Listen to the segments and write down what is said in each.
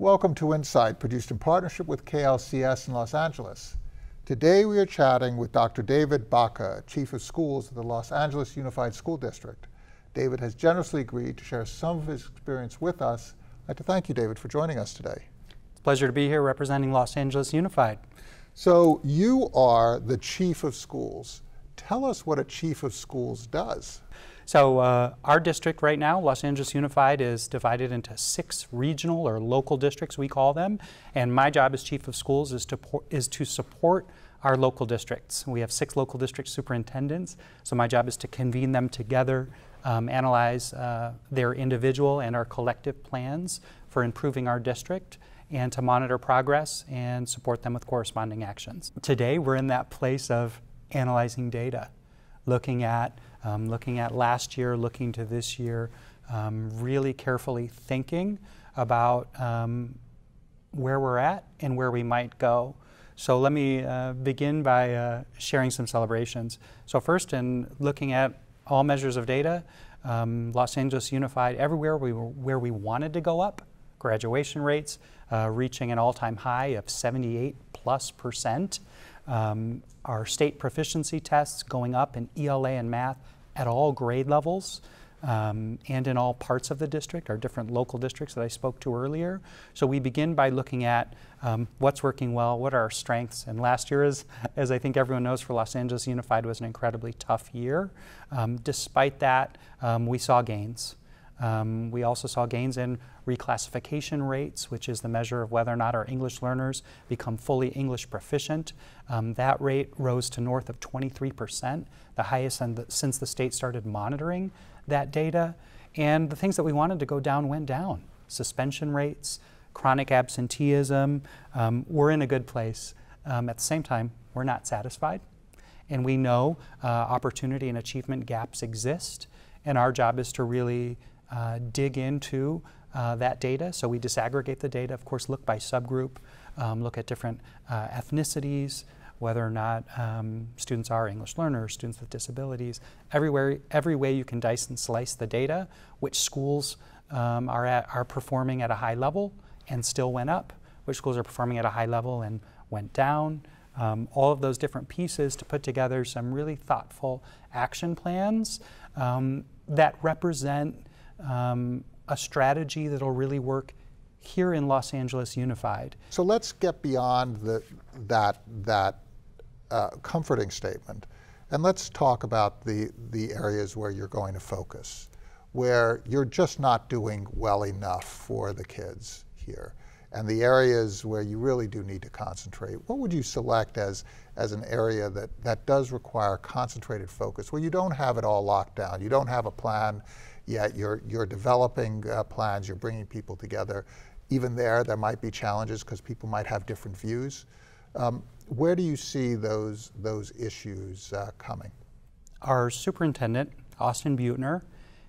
Welcome to Insight, produced in partnership with KLCS in Los Angeles. Today we are chatting with Dr. David Baca, Chief of Schools at the Los Angeles Unified School District. David has generously agreed to share some of his experience with us. I'd like to thank you, David, for joining us today. It's a pleasure to be here representing Los Angeles Unified. So you are the Chief of Schools. Tell us what a Chief of Schools does. So uh, our district right now, Los Angeles Unified, is divided into six regional or local districts, we call them. And my job as chief of schools is to, is to support our local districts. We have six local district superintendents. So my job is to convene them together, um, analyze uh, their individual and our collective plans for improving our district and to monitor progress and support them with corresponding actions. Today, we're in that place of analyzing data, looking at um, looking at last year, looking to this year, um, really carefully thinking about um, where we're at and where we might go. So let me uh, begin by uh, sharing some celebrations. So first, in looking at all measures of data, um, Los Angeles Unified, everywhere we were, where we wanted to go up, graduation rates uh, reaching an all-time high of 78 plus percent. Um, our state proficiency tests going up in ELA and math at all grade levels. Um, and in all parts of the district, our different local districts that I spoke to earlier. So we begin by looking at um, what's working well, what are our strengths. And last year, is, as I think everyone knows, for Los Angeles Unified was an incredibly tough year. Um, despite that, um, we saw gains. Um, we also saw gains in reclassification rates, which is the measure of whether or not our English learners become fully English proficient. Um, that rate rose to north of 23%, the highest the, since the state started monitoring that data. And the things that we wanted to go down went down. Suspension rates, chronic absenteeism, um, we're in a good place. Um, at the same time, we're not satisfied. And we know uh, opportunity and achievement gaps exist. And our job is to really uh, dig into uh, that data. So we disaggregate the data, of course, look by subgroup, um, look at different uh, ethnicities, whether or not um, students are English learners, students with disabilities, everywhere, every way you can dice and slice the data, which schools um, are, at, are performing at a high level and still went up, which schools are performing at a high level and went down. Um, all of those different pieces to put together some really thoughtful action plans um, that represent um, a strategy that'll really work here in Los Angeles Unified. So let's get beyond the, that, that uh, comforting statement and let's talk about the, the areas where you're going to focus, where you're just not doing well enough for the kids here and the areas where you really do need to concentrate, what would you select as, as an area that, that does require concentrated focus, where you don't have it all locked down, you don't have a plan yet, you're, you're developing uh, plans, you're bringing people together. Even there, there might be challenges because people might have different views. Um, where do you see those, those issues uh, coming? Our superintendent, Austin Beutner,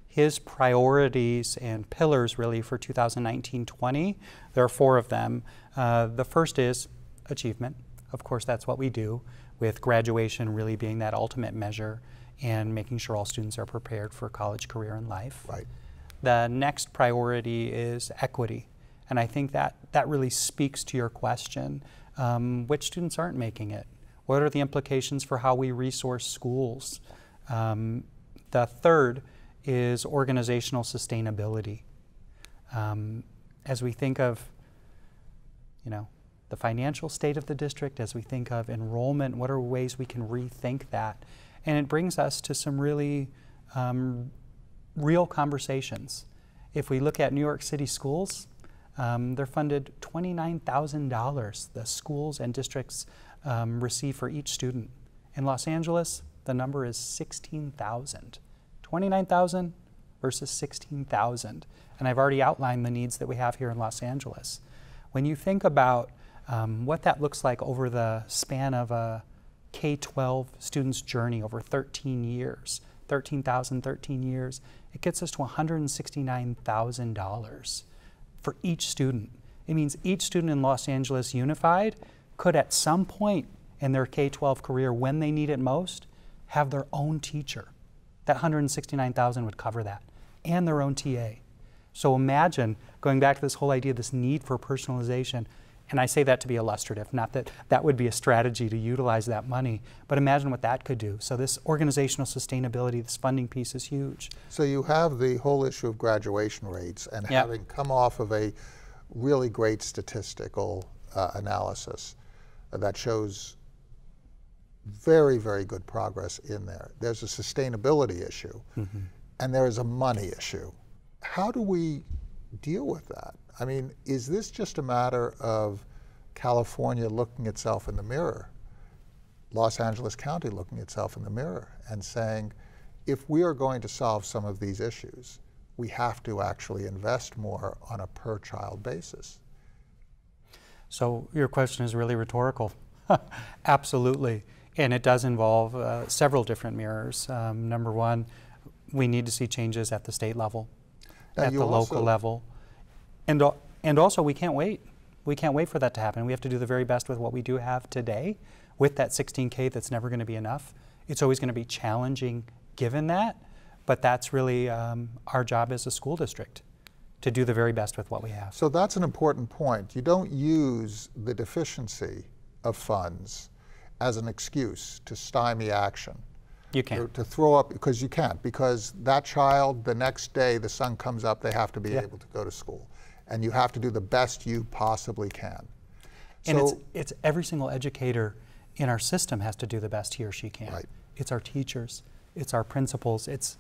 his priorities and pillars really for 2019-20. There are four of them. Uh, the first is achievement. Of course, that's what we do, with graduation really being that ultimate measure and making sure all students are prepared for college, career, and life. Right. The next priority is equity. And I think that, that really speaks to your question. Um, which students aren't making it? What are the implications for how we resource schools? Um, the third is organizational sustainability. Um, as we think of, you know, the financial state of the district, as we think of enrollment, what are ways we can rethink that? And it brings us to some really um, real conversations. If we look at New York City schools, um, they're funded $29,000 the schools and districts um, receive for each student. In Los Angeles, the number is 16,000. 29,000 versus 16,000. And I've already outlined the needs that we have here in Los Angeles. When you think about um, what that looks like over the span of a K-12 student's journey over 13 years, 13,000, 13 years, it gets us to $169,000 for each student. It means each student in Los Angeles Unified could at some point in their K-12 career, when they need it most, have their own teacher that 169,000 would cover that, and their own TA. So imagine going back to this whole idea, this need for personalization. And I say that to be illustrative, not that that would be a strategy to utilize that money, but imagine what that could do. So, this organizational sustainability, this funding piece is huge. So, you have the whole issue of graduation rates and Yep. having come off of a really great statistical uh, analysis that shows very, very good progress in there. There's a sustainability issue and there is a money issue. How do we deal with that? I mean, is this just a matter of California looking itself in the mirror, Los Angeles County looking itself in the mirror and saying, if we are going to solve some of these issues, we have to actually invest more on a per child basis? So, your question is really rhetorical. Absolutely. And it does involve uh, several different mirrors. Um, number one, we need to see changes at the state level, Now, at the also- local level. And, and also, we can't wait. We can't wait for that to happen. We have to do the very best with what we do have today. With that 16K, that's never going to be enough. It's always going to be challenging given that, but that's really um, our job as a school district to do the very best with what we have. So that's an important point. You don't use the deficiency of funds as an excuse to stymie action. You can't. to throw up, because you can't, because that child, the next day the sun comes up, they have to be Yeah. able to go to school. And you have to do the best you possibly can. And it's, So- it's every single educator in our system has to do the best he or she can. Right. It's our teachers, it's our principals, it's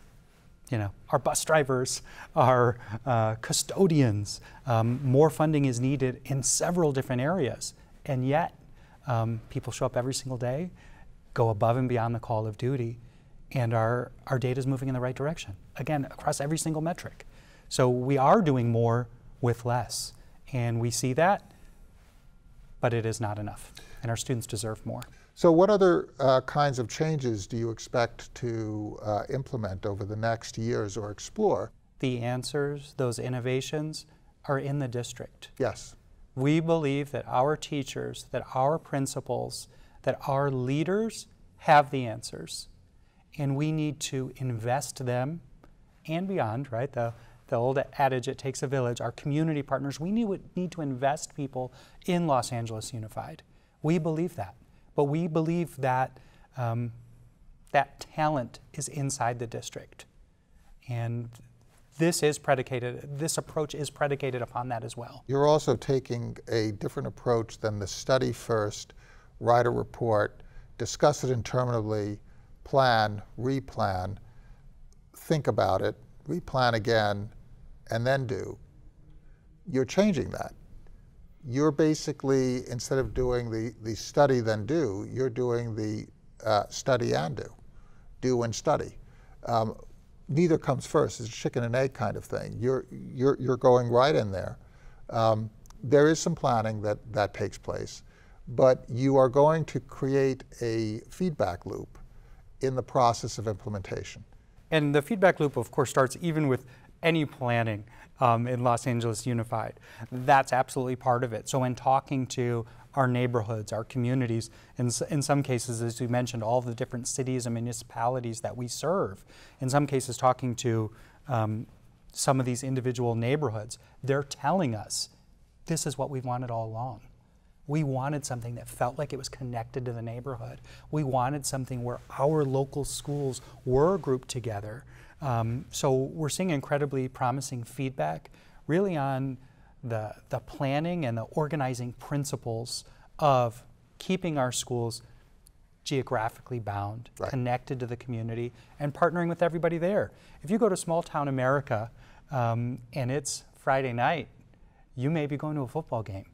you know our bus drivers, our uh, custodians. Um, more funding is needed in several different areas, and yet um, people show up every single day, go above and beyond the call of duty, and our our data is moving in the right direction. Again, across every single metric. So we are doing more with less, and we see that but it is not enough. And our students deserve more. So, what other uh, kinds of changes do you expect to uh, implement over the next years or explore? The answers, those innovations, are in the district. Yes. We believe that our teachers, that our principals, that our leaders have the answers. And we need to invest them and beyond, right? The, the old adage, it takes a village. Our community partners, we need, need to invest people in Los Angeles Unified. We believe that. But we believe that um, that talent is inside the district. And this is predicated, this approach is predicated upon that as well. You're also taking a different approach than the study first, write a report, discuss it interminably, plan, replan, think about it, replan again, and then do. You're changing that. You're basically, instead of doing the, the study then do, you're doing the uh, study and do, do and study. Um, neither comes first. It's a chicken and egg kind of thing. You're, you're, you're going right in there. Um, there is some planning that, that takes place, but you are going to create a feedback loop in the process of implementation. And the feedback loop, of course, starts even with any planning um, in Los Angeles Unified. That's absolutely part of it. So, in talking to our neighborhoods, our communities, in, in some cases, as you mentioned, all the different cities and municipalities that we serve, in some cases, talking to um, some of these individual neighborhoods, they're telling us this is what we've wanted all along. We wanted something that felt like it was connected to the neighborhood. We wanted something where our local schools were grouped together. Um, so we're seeing incredibly promising feedback, really on the the planning and the organizing principles of keeping our schools geographically bound, Right. connected to the community, and partnering with everybody there. If you go to small town America um, and it's Friday night, you may be going to a football game.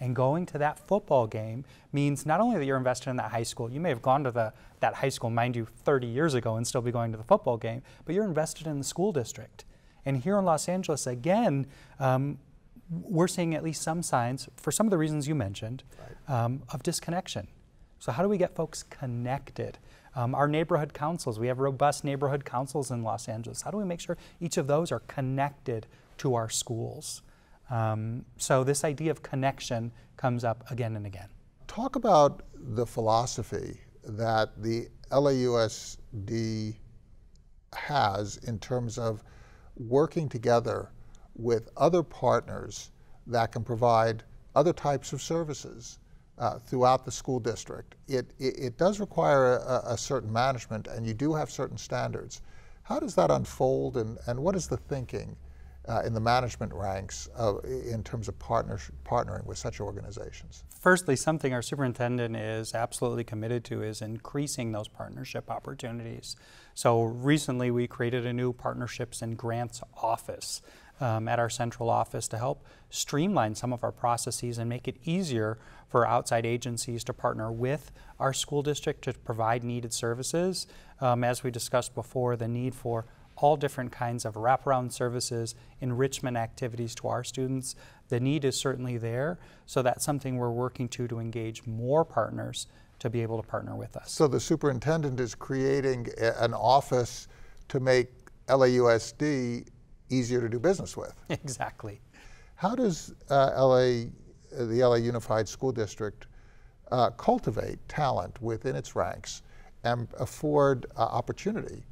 And going to that football game means not only that you're invested in that high school, you may have gone to the, that high school, mind you, 30 years ago and still be going to the football game, but you're invested in the school district. And here in Los Angeles, again, um, we're seeing at least some signs, for some of the reasons you mentioned, um, of disconnection. So, how do we get folks connected? Um, our neighborhood councils, we have robust neighborhood councils in Los Angeles. How do we make sure each of those are connected to our schools? Um, so, this idea of connection comes up again and again. Talk about the philosophy that the LAUSD has in terms of working together with other partners that can provide other types of services uh, throughout the school district. It, it, it does require a, a, certain management, and you do have certain standards. How does that unfold, and, and what is the thinking uh, in the management ranks in terms of partner, partnering with such organizations? Firstly, something our superintendent is absolutely committed to is increasing those partnership opportunities. So recently we created a new partnerships and grants office um, at our central office to help streamline some of our processes and make it easier for outside agencies to partner with our school district to provide needed services. Um, as we discussed before, the need for all different kinds of wraparound services, enrichment activities to our students. The need is certainly there, so that's something we're working to to engage more partners to be able to partner with us. So the superintendent is creating a, an office to make LAUSD easier to do business with. Exactly. How does uh, LA, the LA Unified School District, uh, cultivate talent within its ranks and afford uh, opportunity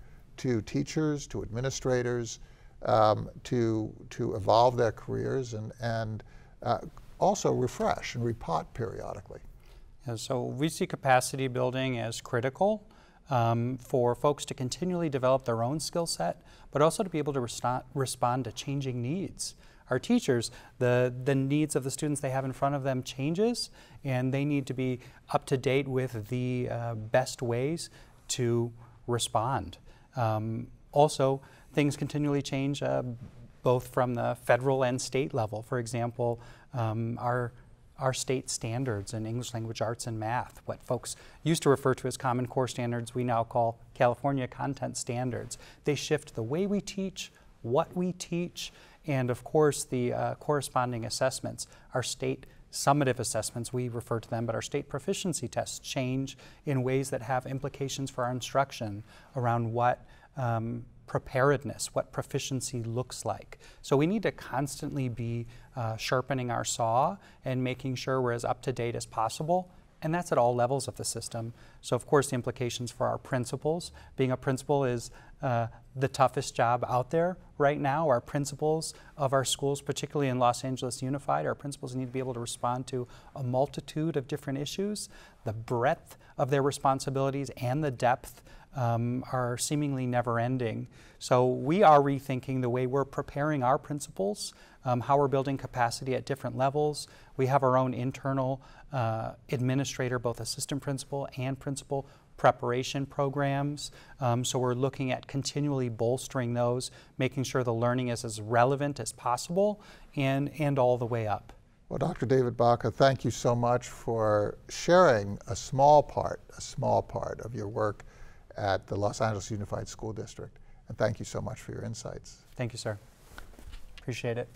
to teachers, to administrators, um, to, to evolve their careers and, and uh, also refresh and repot periodically? Yeah, so we see capacity building as critical um, for folks to continually develop their own skill set, but also to be able to resta- respond to changing needs. Our teachers, the, the needs of the students they have in front of them changes, and they need to be up to date with the uh, best ways to respond. Um, also, things continually change uh, both from the federal and state level. For example, um, our our state standards in English language arts and math, what folks used to refer to as Common Core standards, we now call California content standards. They shift the way we teach, what we teach, and of course the uh, corresponding assessments. Our state summative assessments, we refer to them, but our state proficiency tests change in ways that have implications for our instruction around what um, preparedness, what proficiency looks like. So we need to constantly be uh, sharpening our saw and making sure we're as up to date as possible. And that's at all levels of the system. So, of course, the implications for our principals. Being a principal is uh, the toughest job out there right now. Our principals of our schools, particularly in Los Angeles Unified, our principals need to be able to respond to a multitude of different issues. The breadth of their responsibilities and the depth um, are seemingly never ending. So we are rethinking the way we're preparing our principals, um, how we're building capacity at different levels. We have our own internal uh, administrator, both assistant principal and principal preparation programs. Um, so we're looking at continually bolstering those, making sure the learning is as relevant as possible and, and all the way up. Well, Dr. David Baca, thank you so much for sharing a small part, a small part of your work at the Los Angeles Unified School District. And thank you so much for your insights. Thank you, sir. Appreciate it.